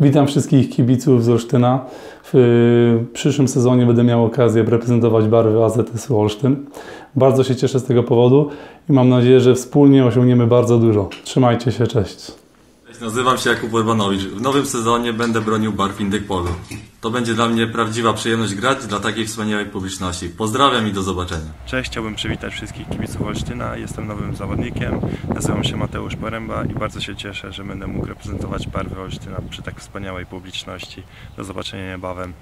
Witam wszystkich kibiców z Olsztyna. W przyszłym sezonie będę miał okazję reprezentować barwy AZS Olsztyn. Bardzo się cieszę z tego powodu i mam nadzieję, że wspólnie osiągniemy bardzo dużo. Trzymajcie się, cześć. Nazywam się Jakub Urbanowicz. W nowym sezonie będę bronił barw Indykpolu. To będzie dla mnie prawdziwa przyjemność grać dla takiej wspaniałej publiczności. Pozdrawiam i do zobaczenia. Cześć, chciałbym przywitać wszystkich kibiców Olsztyna. Jestem nowym zawodnikiem. Nazywam się Mateusz Poręba i bardzo się cieszę, że będę mógł reprezentować barwy Olsztyna przy tak wspaniałej publiczności. Do zobaczenia niebawem.